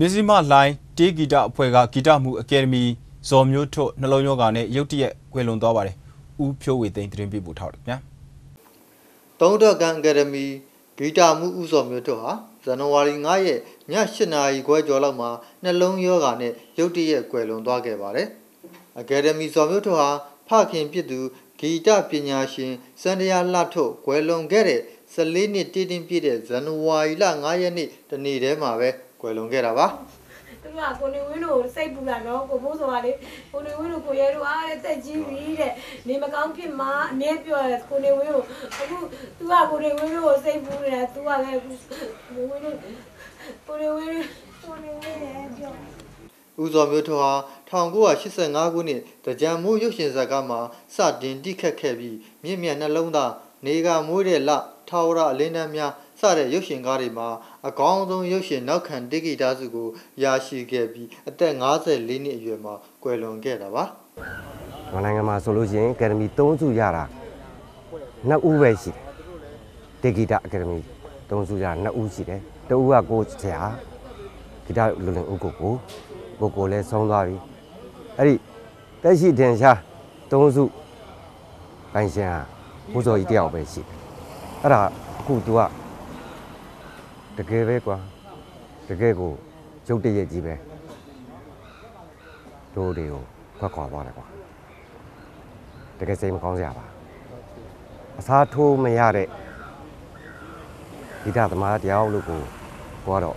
မြစည်းမလိုင်းတေးဂီတအဖွဲ့ကဂီတမှုအကယ်ဒမီဇော်မျိုးထွတ်နှလုံးရောဂါနဲ့ရုတ်တရက်ကွယ်လွန်သွားပါတယ်။ဦးဖြိုးဝေသိန်းသတင်းပေးပို့ထားတယ်ခင်ဗျာသုံးတော့ကန်အကယ်ဒမီဂီတာမှုဥစော်မျိုးတို့ဟာဇန်နဝါရီ9ရက်ည8နာရီခွဲကျော်လောက်မှာနှလုံးရောဂါနဲ့ရုတ်တရက်ကွယ်လွန်သွားခဲ့ပါတယ်။အကယ်ဒမီဇော်မျိုးတို့ဟာဖခင်ဖြစ်သူဂီတပညာရှင်စန္ဒယာလှထုတ်ကွယ်လွန်ခဲ့တဲ့14နှစ်တည်တင်းပြည့်တဲ့ဇန်နဝါရီလ9ရက်နေ့တနေ့တည်းမှာပဲ ကွယ်လွန်ခဲ့တာပါသူကကိုနေဝင်းတို့စိတ်ပူလာတော့ကိုဖိုးစောကလေကိုနေဝင်းတို့ကိုရဲတို့အားတဲ့တက်ကြီးပြီတဲ့နေမကောင်းဖြစ်မှာအမြဲပြောတယ်ကိုနေဝင်းတို့အခုသူကကိုနေဝင်းတို့ကိုစိတ်ပူနေတာသူကလည်းကိုနေဝင်းတို့ကိုနေဝင်းကိုနေဝင်းလည်းပြော။ဦးစော်မျိုးထွန်းဟာ1985ခုနှစ်တကြံမိုးရုပ်ရှင်ဇာတ်ကားမှာစတင်တိခတ်ခဲ့ပြီးမြင့်မြတ်နှလုံးသားနေကမွေးတဲ့လ ထာဝရအလင်းတန်းများစတဲ့ရုပ်ရှင်ကားတွေမှာအကောင်းဆုံးရုပ်ရှင်နောက်ခံတိဂီတာစုကိုရရှိခဲ့ပြီးအသက်54နှစ်အရွယ်မှာကွယ်လွန်ခဲ့တာပါ။မြန်မာနိုင်ငံမှာဆိုလို့ရှိရင်အကယ်ဒမီ3စုရတာနှစ်ဦးပဲရှိတယ်။တေဂီတာအကယ်ဒမီ3စုရတာနှစ်ဦးရှိတယ်။တဦးကကိုဆရာဂီတလူလင်ဦးကိုကိုကိုကိုလည်းဆုံးသွားပြီ။အဲ့ဒီတက်ရှိတင်ရှား3စုပိုင်ရှင်ကဘုဇော်ကြီးတယောက်ပဲရှိတယ်။ အဲ့ဒါအခု तू ကတကယ်ပဲကွာတကယ်ကိုရုပ်တရက်ကြီးပဲတို့တွေကိုခွက်ခွာသွားတယ်ကွာတကယ်စိတ်မကောင်းစရာပါအစားထိုးမရတဲ့ဒီတာသမားတရားလို့ကိုကိုကတော့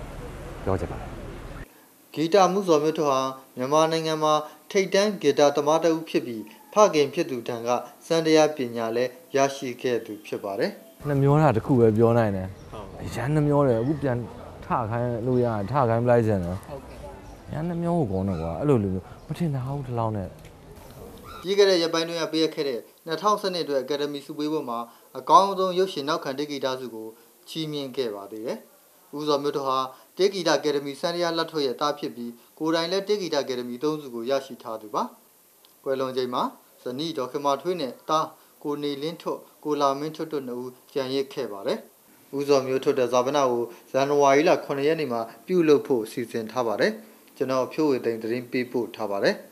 ပြောချင်ပါတယ်။ဂီတာမှုစော်မျိုးထွန်းဟာမြန်မာနိုင်ငံမှာထိတ်တန့်ဂီတာသမားတစ်ဦးဖြစ်ပြီးဖခင်ဖြစ်သူတန်ကစန္ဒယာပညာလည်းရရှိခဲ့သူဖြစ်ပါတယ်။ နှမျောတာတစ်ခုပဲပြောနိုင်တယ်အရန်နှမျောတယ်အခုပြန်ထခိုင်းလို့ရထခိုင်းပလိုက်စင်တယ်ဟုတ်ကဲ့ရန်နှမျောကိုကောင်းတော့ကွာအဲ့လိုလိုမျိုးမထင်တာဟုတ်တလောင်းနဲ့ပြီးခဲ့တဲ့ရက်ပိုင်းတွင်ကပေးရခဲ့တဲ့2012အတွက်အကယ်ဒမီစုပေးပွဲမှာအကောင်းဆုံးရုပ်ရှင်နောက်ခံတေဂီတာစုကိုချီးမြှင့်ခဲ့ပါသေးတယ်။ဦးစော်မျိုးတို့ဟာတေဂီတာအကယ်ဒမီစန္ဒယာလက်ထွက်ရဲ့တားဖြစ်ပြီးကိုယ်တိုင်လည်းတေဂီတာအကယ်ဒမီ၃စုကိုရရှိထားသူပါ။ကွယ်လွန်ချိန်မှာဇနီးဒေါ်ခင်မာထွေးနဲ့တား ကိုနေလင်းထွတ်ကိုလာမင်းထွတ်တို့နှစ်ဦးကြံရစ်ခဲ့ပါတယ်။ဦးစော်မျိုးထွတ်တဲ့ဇာပနာကိုဇန်နဝါရီလ9ရက်နေ့မှာပြုလုပ်ဖို့စီစဉ်ထားပါတယ်။ကျွန်တော်ဖြိုးဝေသိန်းသတင်းပေးပို့ထားပါတယ်။